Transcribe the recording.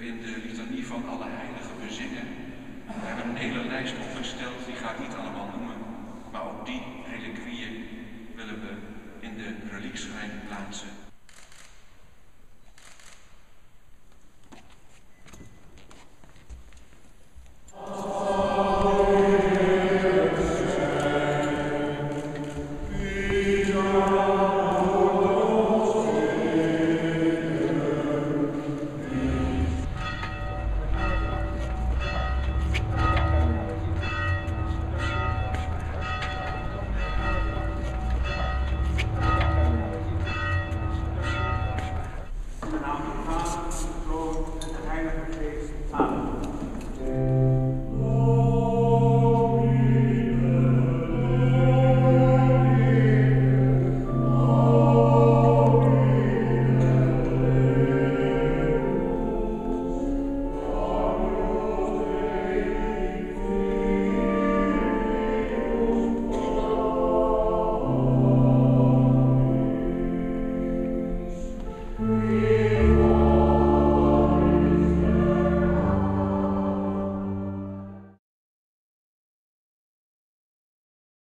in de litanie van alle heiligen bezingen. We hebben een hele lijst opgesteld, die ga ik niet allemaal noemen. Maar ook die reliquieën willen we in de reliekschijn plaatsen. Thank.